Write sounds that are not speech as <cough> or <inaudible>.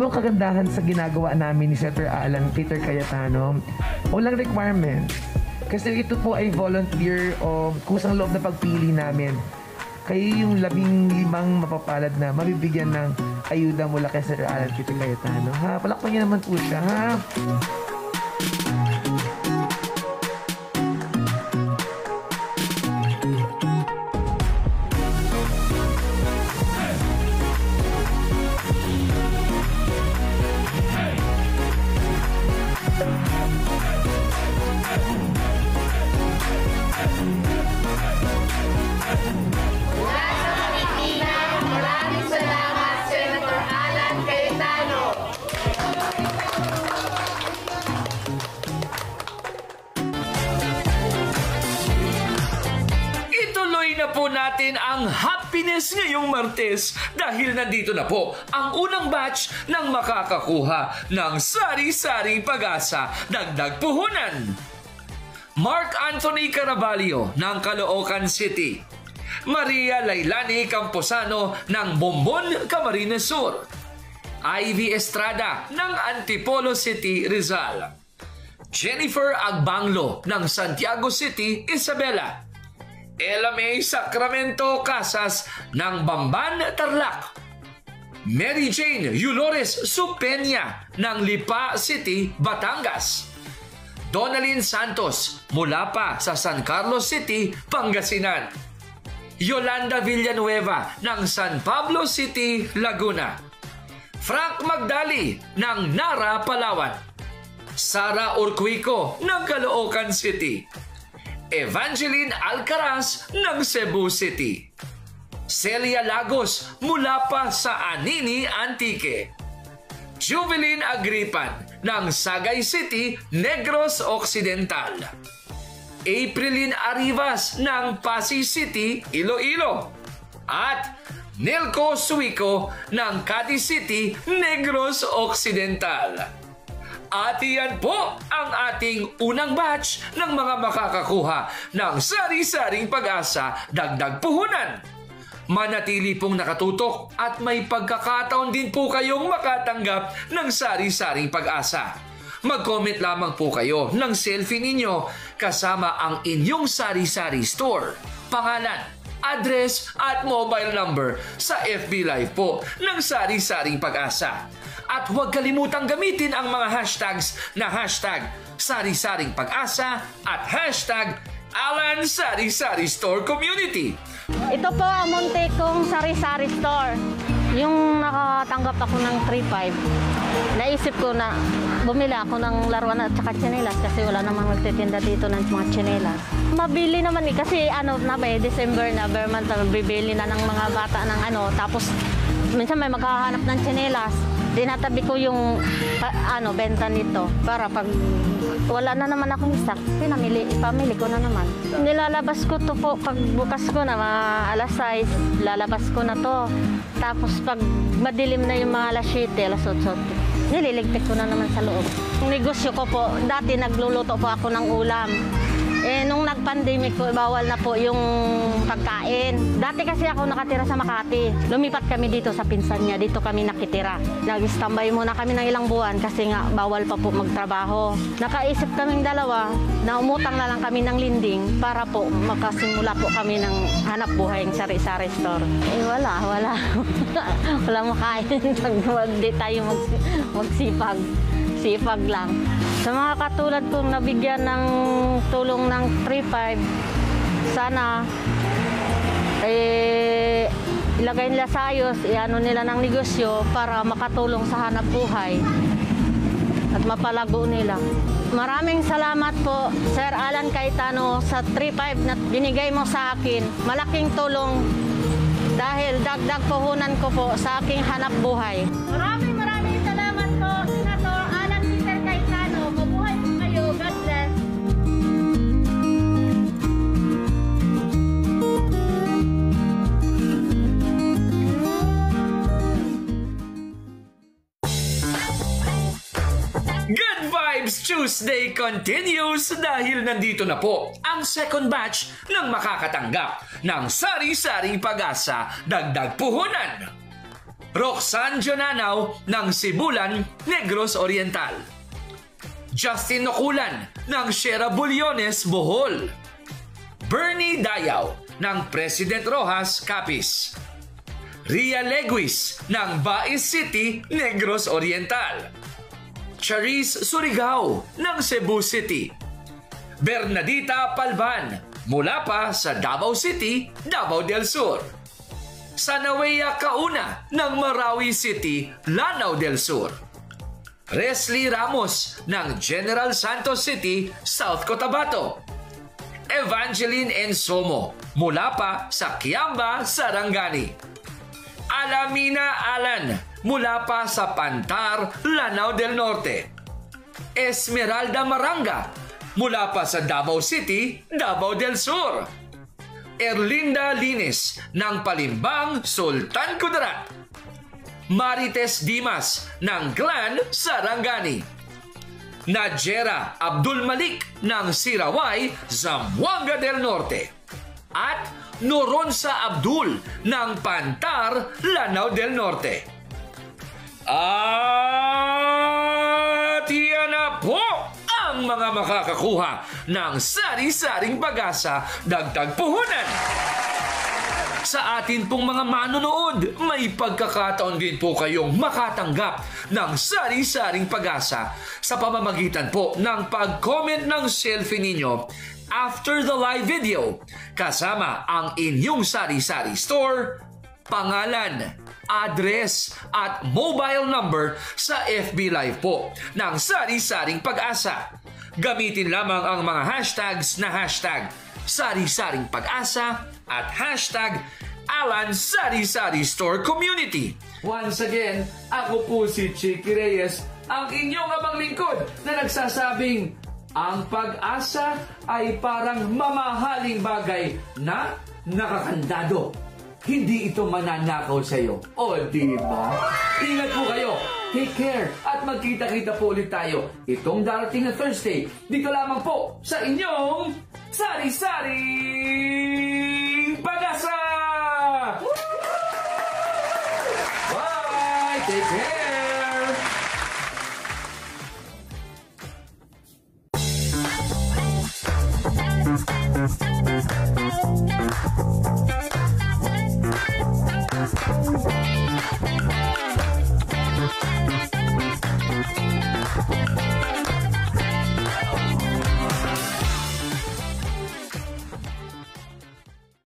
Mo kagandahan sa ginagawa namin ni Senator Alan Peter Cayetano, walang requirement. Kasi ito po ay volunteer o kusang loob na pagpili namin. Kayo yung labing limang mapapalad na mabibigyan ng ayuda mula kay Sir Alan Peter Cayetano. Ha? Palakpan niyo naman po siya, ha? Na po natin ang happiness ngayong Martes dahil nandito na po ang unang batch ng makakakuha ng sari-saring pag-asa dagdag puhunan. Mark Anthony Caraballo ng Caloocan City. Maria Lailani Camposano ng Bombon, Camarines Sur. Ivy Estrada ng Antipolo City, Rizal. Jennifer Agbanglo ng Santiago City, Isabela. May Sacramento Casas ng Bamban, Tarlac. Mary Jane Yulores Supenya ng Lipa City, Batangas. Donalyn Santos mula pa sa San Carlos City, Pangasinan. Yolanda Villanueva ng San Pablo City, Laguna. Frank Magdali ng Nara, Palawan. Sara Urquico ng Caloocan City. Evangeline Alcaraz ng Cebu City. Celia Lagos mula pa sa Anini, Antique. Jubilin Agripan ng Sagay City, Negros Occidental. Aprilin Arivas ng Pasig City, Iloilo. At Nelco Suico ng Cadiz City, Negros Occidental. At iyan po ang ating unang batch ng mga makakakuha ng sari-saring pag-asa dagdag puhunan. Manatili pong nakatutok at may pagkakataon din po kayong makatanggap ng sari-saring pag-asa. Mag-comment lamang po kayo ng selfie ninyo kasama ang inyong sari-sari store, pangalan, address at mobile number sa FB Live po ng Sari-Saring Pag-asa. At huwag kalimutang gamitin ang mga hashtags na hashtag Sari-Saring Pag-asa at hashtag Alan Sari-Sari Store Community. Ito po ang munti kong sari-sari store. Yung nakatanggap ako ng 3.5, naisip ko na bumili ako ng laruan at saka tsinelas kasi wala namang magtitinda dito ng mga tsinelas. Mabili naman eh kasi ano na ba eh, December na, na bibili na ng mga bata ng ano. Tapos minsan may maghahanap ng tsinelas. Dinatabi ko yung pa- ano benta nito para pag wala na naman akong stock, pinamili, ipamili ko na naman. Nilalabas ko to po, pag bukas ko na mga alas 6, lalabas ko na to. Tapos pag madilim na yung mga alas 7, alas 8, nililigpit ko na naman sa loob. Yung negosyo ko po, dati nagluluto po ako ng ulam. Eh, nung nag-pandemic po, bawal na po yung pagkain. Dati kasi ako nakatira sa Makati. Lumipat kami dito sa pinsan niya. Dito kami nakitira. Nag-standby muna kami ng ilang buwan kasi nga bawal pa po magtrabaho. Nakaisip kaming dalawa na umutang na lang kami ng linding para po makasimula po kami ng hanap buhay ng sari-sari store. Eh, wala, wala. <laughs> wala makain. <laughs> Pag di tayo mag, magsipag. Sipag lang. Sa mga katulad kong nabigyan ng tulong ng 3-5, sana eh, ilagay nila sa ayos, iano nila ng negosyo para makatulong sa hanap buhay at mapalago nila. Maraming salamat po, Sir Alan Cayetano, sa 3-5 na binigay mo sa akin. Malaking tulong dahil dagdag puhunan ko po sa aking hanap buhay. Tuesday continues dahil nandito na po ang second batch ng makakatanggap ng sari-saring pag-asa dagdag puhunan. Roxanne Jonanaw ng Sibulan, Negros Oriental. Justin Nokulan ng Sierra Bulyones, Bohol. Bernie Dayaw ng President Rojas, Capiz. Ria Leguis ng Bais City, Negros Oriental. Charis Surigao ng Cebu City. Bernadita Palban mula pa sa Davao City, Davao del Sur. Sanawea Kauna ng Marawi City, Lanao del Sur. Resly Ramos ng General Santos City, South Cotabato. Evangeline Ensomo mula pa sa Kiamba, Sarangani. Alamina Alan mula pa sa Pantar, Lanao del Norte. Esmeralda Maranga mula pa sa Davao City, Davao del Sur. Erlinda Lines ng Palimbang, Sultan Kudarat. Marites Dimas ng Clan Sarangani. Najera Abdul Malik ng Sirawai, Zamboanga del Norte. At Noronsa Abdul ng Pantar, Lanao del Norte. At yan na po ang mga makakakuha ng sari-saring pag-asa dagdag puhunan. Sa atin pong mga manonood, may pagkakataon din po kayong makatanggap ng sari-saring pag-asa sa pamamagitan po ng pag-comment ng selfie ninyo after the live video kasama ang inyong sari-sari store, pangalan, address at mobile number sa FB Live po ng Sari-Saring Pag-asa. Gamitin lamang ang mga hashtags na hashtag Sari-Saring Pag-asa at hashtag Alan Sari-Sari Store Community. Once again, ako po si Chicky Reyes, ang inyong abang lingkod na nagsasabing ang pag-asa ay parang mamahaling bagay na nakakandado. Hindi ito mananakaw sa iyo. O, di ba? Ingat po kayo. Take care. At magkita-kita po ulit tayo itong darating na Thursday. Dito lamang po sa inyong Sari-Sari